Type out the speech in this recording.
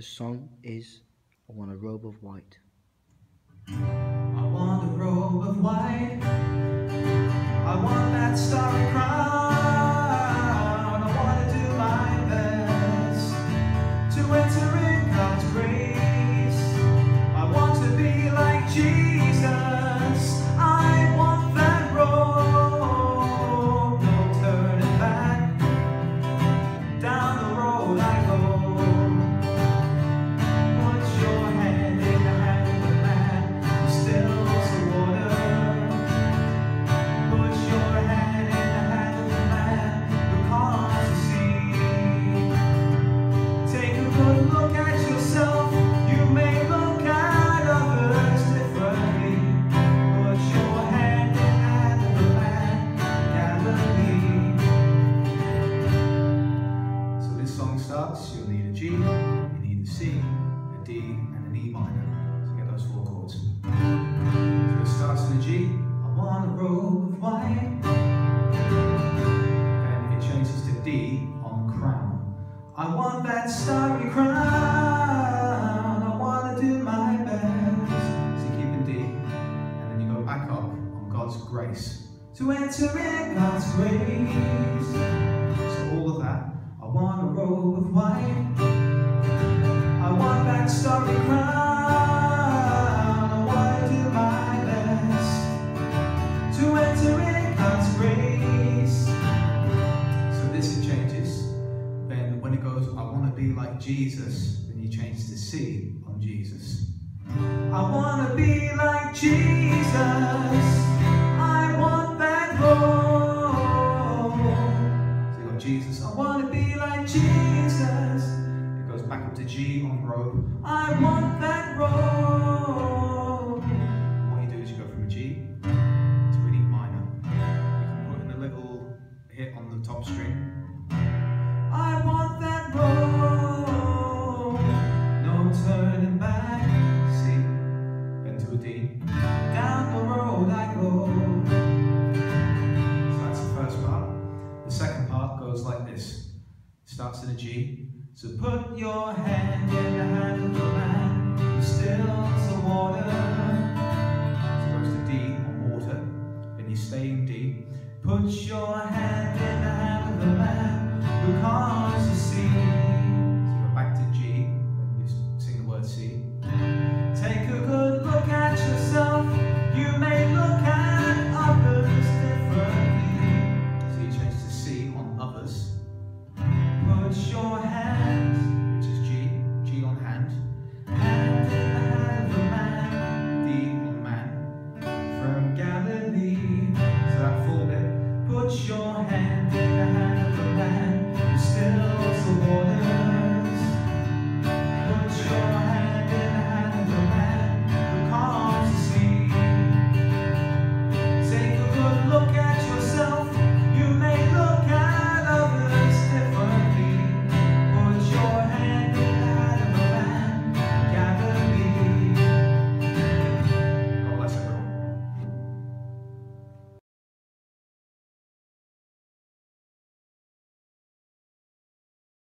The song is I Want a Robe of White. I want a robe of white. I want that starry crown. I want to do my best. So you keep it D, and then you go back up on God's grace. To enter in God's grace. So all of that. I want a robe of white. I want that starry crown. Jesus, then you change to C on Jesus. I want to be like Jesus. I want that robe. So you got Jesus. I want to be like Jesus. It goes back up to G on robe. I want that robe. What you do is you go from a G to an E minor. You can put in a little hit on the top string. So put your hand in the hand of the man who stills the water. So goes to D on water. Then you stay in D. Put your hand in the hand of the man who calms